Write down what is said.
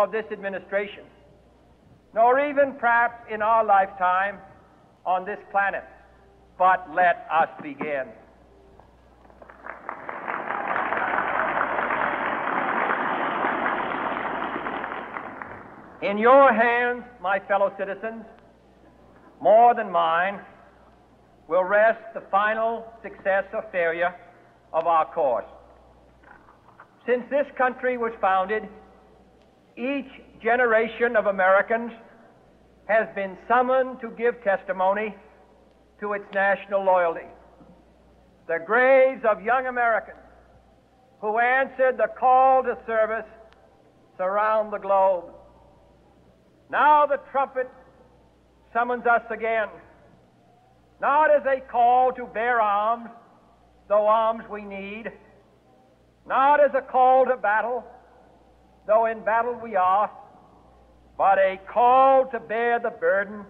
of this administration, nor even perhaps in our lifetime on this planet. But let us begin. In your hands, my fellow citizens, more than mine, will rest the final success or failure of our course. Since this country was founded, each generation of Americans has been summoned to give testimony to its national loyalty. The graves of young Americans who answered the call to service surround the globe. Now the trumpet summons us again, not as a call to bear arms, though arms we need, not as a call to battle, though in battle we are, but a call to bear the burden